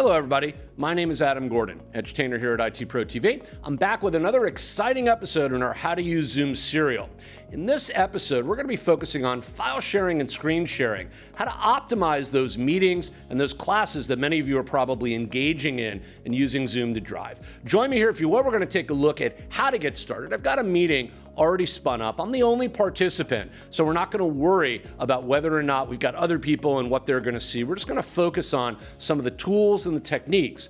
Hello, everybody. My name is Adam Gordon, edutainer here at IT Pro TV. I'm back with another exciting episode in our How to Use Zoom serial. In this episode, we're going to be focusing on file sharing and screen sharing, how to optimize those meetings and those classes that many of you are probably engaging in and using Zoom to drive. Join me here, if you will. We're going to take a look at how to get started. I've got a meeting already spun up. I'm the only participant, so we're not going to worry about whether or not we've got other people and what they're going to see. We're just going to focus on some of the tools and the techniques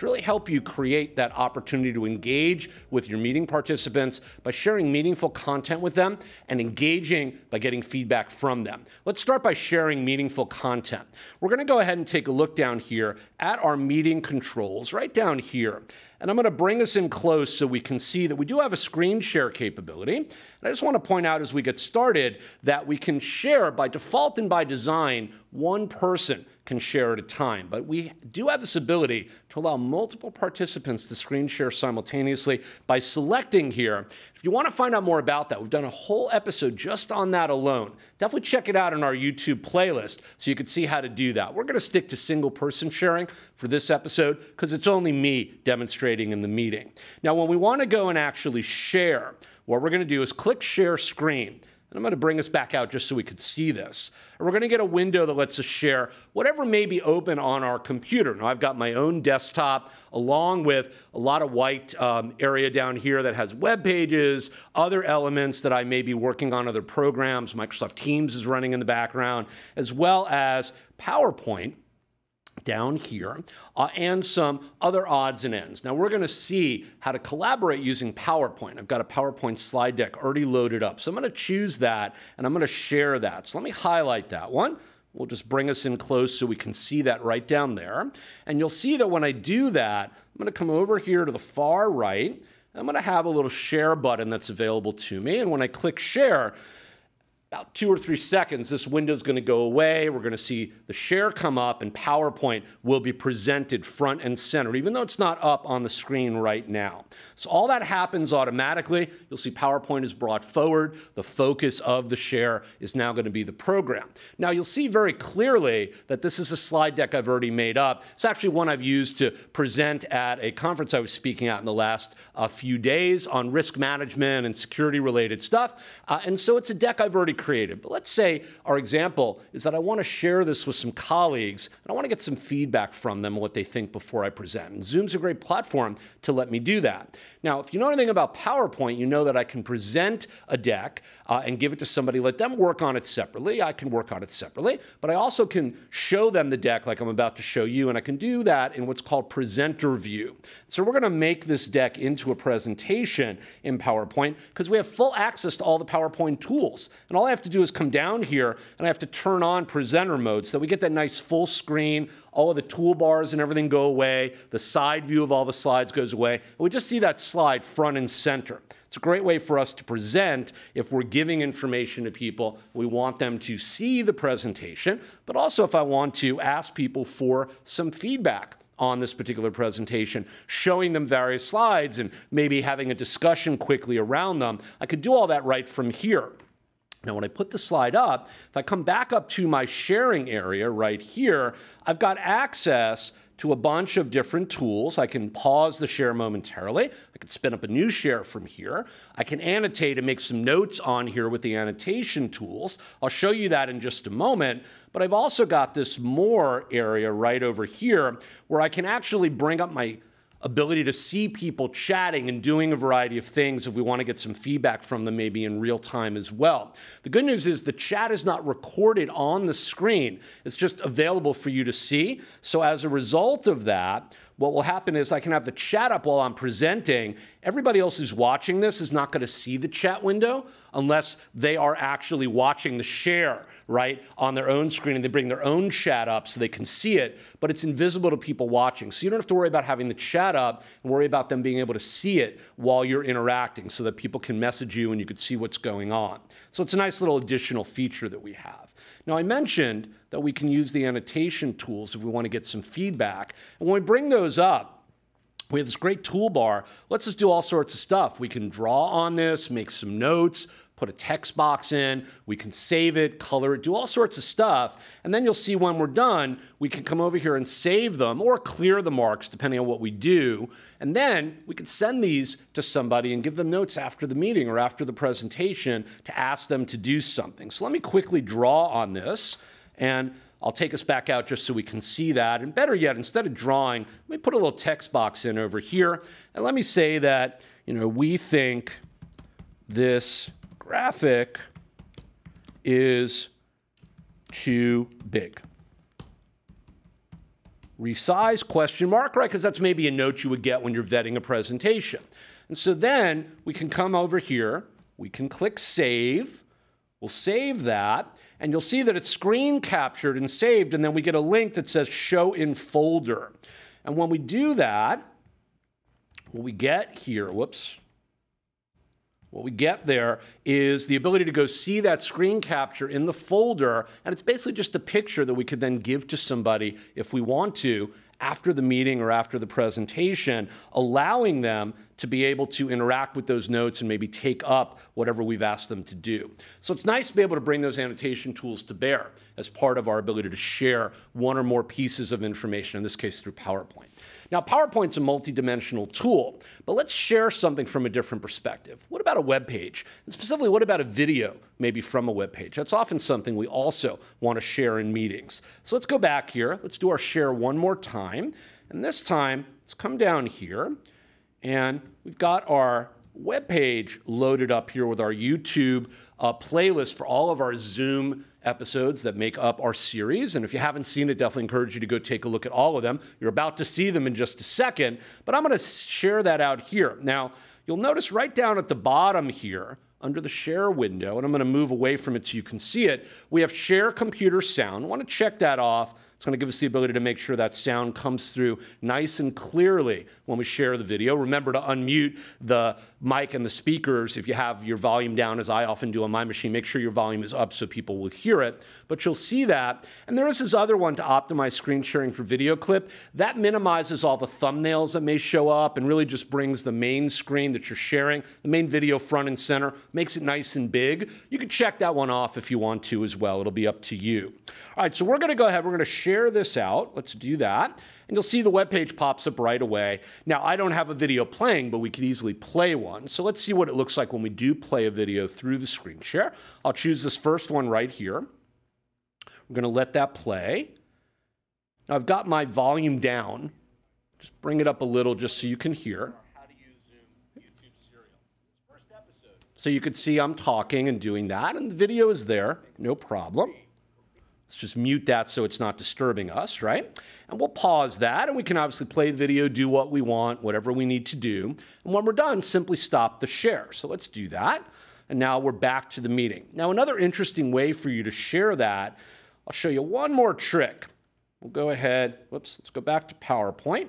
to really help you create that opportunity to engage with your meeting participants by sharing meaningful content with them and engaging by getting feedback from them. Let's start by sharing meaningful content. We're going to go ahead and take a look down here at our meeting controls, right down here. And I'm going to bring us in close so we can see that we do have a screen share capability. And I just want to point out as we get started that we can share by default and by design one person can share at a time. But we do have this ability to allow multiple participants to screen share simultaneously by selecting here. If you want to find out more about that, we've done a whole episode just on that alone. Definitely check it out in our YouTube playlist so you can see how to do that. We're going to stick to single person sharing for this episode because it's only me demonstrating in the meeting. Now, when we want to go and actually share, what we're going to do is click share screen. And I'm going to bring us back out just so we could see this. And we're going to get a window that lets us share whatever may be open on our computer. Now, I've got my own desktop along with a lot of white um, area down here that has web pages, other elements that I may be working on, other programs. Microsoft Teams is running in the background, as well as PowerPoint down here, uh, and some other odds and ends. Now we're going to see how to collaborate using PowerPoint. I've got a PowerPoint slide deck already loaded up. So I'm going to choose that and I'm going to share that. So let me highlight that one. We'll just bring us in close so we can see that right down there. And you'll see that when I do that, I'm going to come over here to the far right. I'm going to have a little share button that's available to me. And when I click share, about two or three seconds, this window is going to go away. We're going to see the share come up, and PowerPoint will be presented front and center, even though it's not up on the screen right now. So all that happens automatically. You'll see PowerPoint is brought forward. The focus of the share is now going to be the program. Now you'll see very clearly that this is a slide deck I've already made up. It's actually one I've used to present at a conference I was speaking at in the last uh, few days on risk management and security related stuff. Uh, and so it's a deck I've already created. But let's say our example is that I want to share this with some colleagues and I want to get some feedback from them what they think before I present. And Zoom's a great platform to let me do that. Now, if you know anything about PowerPoint, you know that I can present a deck uh, and give it to somebody, let them work on it separately. I can work on it separately, but I also can show them the deck like I'm about to show you, and I can do that in what's called presenter view. So we're going to make this deck into a presentation in PowerPoint because we have full access to all the PowerPoint tools. And all I have to do is come down here and I have to turn on presenter mode so that we get that nice full screen, all of the toolbars and everything go away, the side view of all the slides goes away, and we just see that slide front and center. It's a great way for us to present if we're giving information to people. We want them to see the presentation, but also if I want to ask people for some feedback on this particular presentation, showing them various slides and maybe having a discussion quickly around them. I could do all that right from here. Now, when I put the slide up, if I come back up to my sharing area right here, I've got access to a bunch of different tools. I can pause the share momentarily. I can spin up a new share from here. I can annotate and make some notes on here with the annotation tools. I'll show you that in just a moment. But I've also got this more area right over here where I can actually bring up my ability to see people chatting and doing a variety of things if we want to get some feedback from them maybe in real time as well. The good news is the chat is not recorded on the screen. It's just available for you to see. So as a result of that, what will happen is I can have the chat up while I'm presenting. Everybody else who's watching this is not going to see the chat window unless they are actually watching the share, right, on their own screen and they bring their own chat up so they can see it, but it's invisible to people watching. So you don't have to worry about having the chat up and worry about them being able to see it while you're interacting so that people can message you and you can see what's going on. So it's a nice little additional feature that we have. Now, I mentioned that we can use the annotation tools if we want to get some feedback. And when we bring those up, we have this great toolbar. Let's just do all sorts of stuff. We can draw on this, make some notes, put a text box in, we can save it, color it, do all sorts of stuff. And then you'll see when we're done, we can come over here and save them or clear the marks depending on what we do. And then we can send these to somebody and give them notes after the meeting or after the presentation to ask them to do something. So let me quickly draw on this. And I'll take us back out just so we can see that. And better yet, instead of drawing, let me put a little text box in over here. And let me say that, you know, we think this graphic is too big. Resize question mark, right? Because that's maybe a note you would get when you're vetting a presentation. And so then we can come over here, we can click save, we'll save that, and you'll see that it's screen captured and saved, and then we get a link that says show in folder. And when we do that, what we get here, whoops, what we get there is the ability to go see that screen capture in the folder, and it's basically just a picture that we could then give to somebody if we want to after the meeting or after the presentation, allowing them to be able to interact with those notes and maybe take up whatever we've asked them to do. So it's nice to be able to bring those annotation tools to bear as part of our ability to share one or more pieces of information, in this case through PowerPoint. Now, PowerPoint's a multidimensional tool, but let's share something from a different perspective. What about a web page? And specifically, what about a video, maybe from a web page? That's often something we also want to share in meetings. So let's go back here. Let's do our share one more time. And this time, let's come down here, and we've got our web page loaded up here with our YouTube uh, playlist for all of our Zoom episodes that make up our series. And if you haven't seen it, definitely encourage you to go take a look at all of them. You're about to see them in just a second, but I'm going to share that out here. Now, you'll notice right down at the bottom here, under the share window, and I'm going to move away from it so you can see it, we have share computer sound. I want to check that off. It's going to give us the ability to make sure that sound comes through nice and clearly when we share the video. Remember to unmute the mic and the speakers if you have your volume down, as I often do on my machine. Make sure your volume is up so people will hear it. But you'll see that. And there is this other one to optimize screen sharing for video clip. That minimizes all the thumbnails that may show up and really just brings the main screen that you're sharing, the main video front and center, makes it nice and big. You can check that one off if you want to as well. It'll be up to you. All right, so we're going to go ahead. We're going to share this out. Let's do that. And you'll see the web page pops up right away. Now, I don't have a video playing, but we could easily play one. So let's see what it looks like when we do play a video through the screen share. I'll choose this first one right here. We're going to let that play. Now, I've got my volume down. Just bring it up a little just so you can hear. So you could see I'm talking and doing that, and the video is there, no problem. Let's just mute that so it's not disturbing us, right? And we'll pause that, and we can obviously play the video, do what we want, whatever we need to do. And when we're done, simply stop the share. So let's do that. And now we're back to the meeting. Now, another interesting way for you to share that, I'll show you one more trick. We'll go ahead, whoops, let's go back to PowerPoint.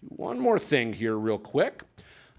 Do one more thing here real quick.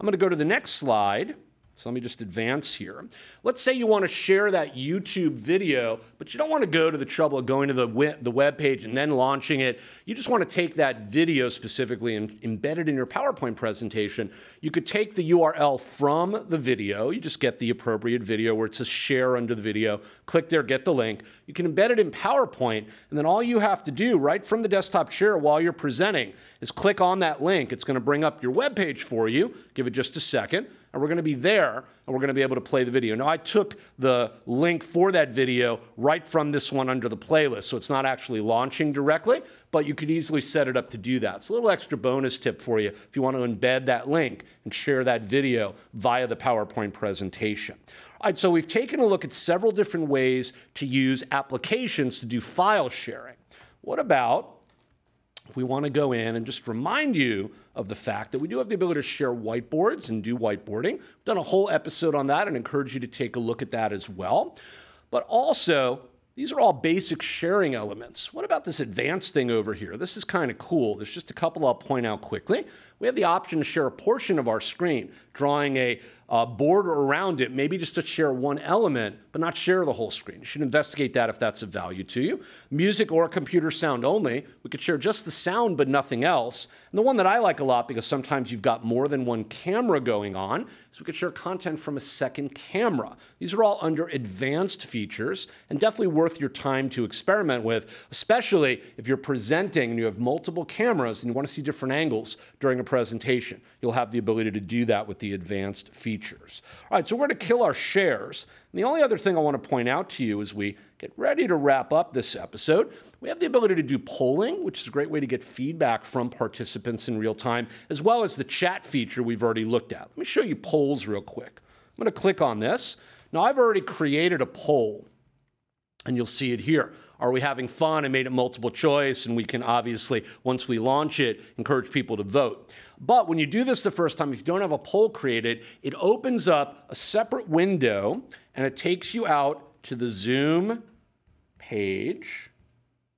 I'm gonna go to the next slide. So let me just advance here. Let's say you want to share that YouTube video, but you don't want to go to the trouble of going to the web, the web page and then launching it. You just want to take that video specifically and embed it in your PowerPoint presentation. You could take the URL from the video. You just get the appropriate video where it says share under the video. Click there, get the link. You can embed it in PowerPoint, and then all you have to do right from the desktop share while you're presenting is click on that link. It's going to bring up your web page for you. Give it just a second and we're going to be there and we're going to be able to play the video. Now, I took the link for that video right from this one under the playlist, so it's not actually launching directly, but you could easily set it up to do that. It's a little extra bonus tip for you if you want to embed that link and share that video via the PowerPoint presentation. All right, so we've taken a look at several different ways to use applications to do file sharing. What about if we want to go in and just remind you of the fact that we do have the ability to share whiteboards and do whiteboarding. We've done a whole episode on that and encourage you to take a look at that as well. But also, these are all basic sharing elements. What about this advanced thing over here? This is kind of cool. There's just a couple I'll point out quickly. We have the option to share a portion of our screen, drawing a uh, border around it, maybe just to share one element, but not share the whole screen. You should investigate that if that's of value to you. Music or computer sound only, we could share just the sound but nothing else. And the one that I like a lot because sometimes you've got more than one camera going on, is we could share content from a second camera. These are all under advanced features and definitely worth your time to experiment with, especially if you're presenting and you have multiple cameras and you want to see different angles during a presentation. You'll have the ability to do that with the advanced features. All right, so we're going to kill our shares. And the only other thing I want to point out to you as we get ready to wrap up this episode, we have the ability to do polling, which is a great way to get feedback from participants in real time, as well as the chat feature we've already looked at. Let me show you polls real quick. I'm going to click on this. Now, I've already created a poll, and you'll see it here. Are we having fun? I made it multiple choice, and we can obviously, once we launch it, encourage people to vote. But when you do this the first time, if you don't have a poll created, it opens up a separate window and it takes you out to the Zoom page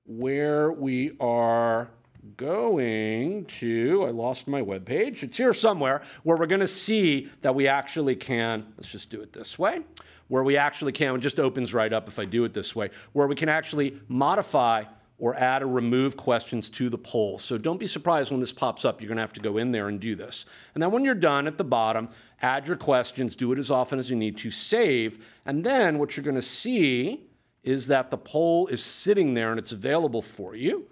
where we are going to, I lost my web page. It's here somewhere where we're going to see that we actually can, let's just do it this way, where we actually can, it just opens right up if I do it this way, where we can actually modify or add or remove questions to the poll. So don't be surprised when this pops up. You're going to have to go in there and do this. And then when you're done at the bottom, add your questions, do it as often as you need to, save. And then what you're going to see is that the poll is sitting there and it's available for you.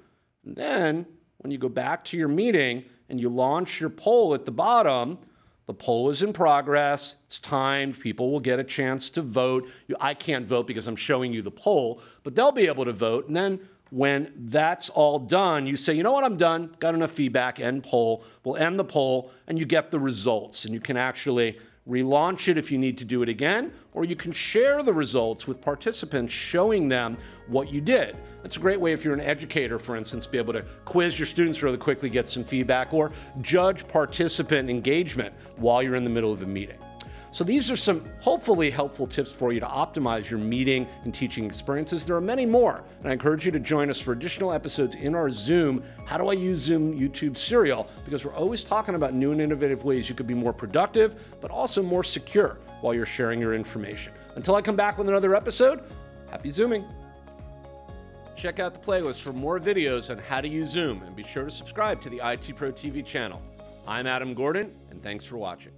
And then when you go back to your meeting and you launch your poll at the bottom, the poll is in progress. It's timed. People will get a chance to vote. I can't vote because I'm showing you the poll, but they'll be able to vote. And then when that's all done, you say, you know what, I'm done, got enough feedback, end poll. We'll end the poll, and you get the results. And you can actually relaunch it if you need to do it again, or you can share the results with participants showing them what you did. That's a great way if you're an educator, for instance, be able to quiz your students really quickly, get some feedback, or judge participant engagement while you're in the middle of a meeting. So these are some hopefully helpful tips for you to optimize your meeting and teaching experiences. There are many more, and I encourage you to join us for additional episodes in our Zoom, How Do I Use Zoom YouTube serial, because we're always talking about new and innovative ways you could be more productive, but also more secure while you're sharing your information. Until I come back with another episode, happy Zooming. Check out the playlist for more videos on how to use Zoom and be sure to subscribe to the IT Pro TV channel. I'm Adam Gordon, and thanks for watching.